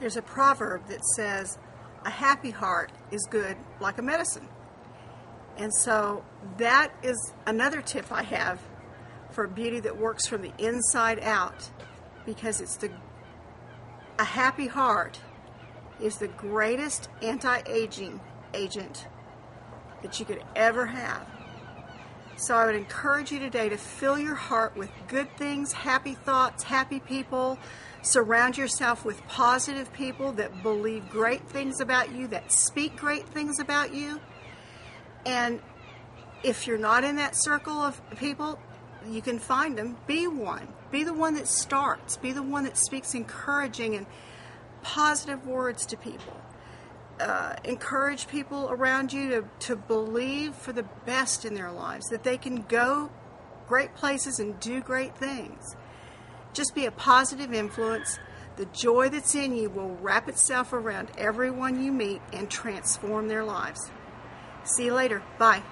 There's a proverb that says, a happy heart is good like a medicine. And so that is another tip I have for beauty that works from the inside out because it's the a happy heart is the greatest anti-aging agent that you could ever have. So I would encourage you today to fill your heart with good things, happy thoughts, happy people. Surround yourself with positive people that believe great things about you, that speak great things about you. And if you're not in that circle of people, you can find them. Be one. Be the one that starts. Be the one that speaks encouraging and positive words to people uh, encourage people around you to, to believe for the best in their lives, that they can go great places and do great things. Just be a positive influence. The joy that's in you will wrap itself around everyone you meet and transform their lives. See you later. Bye.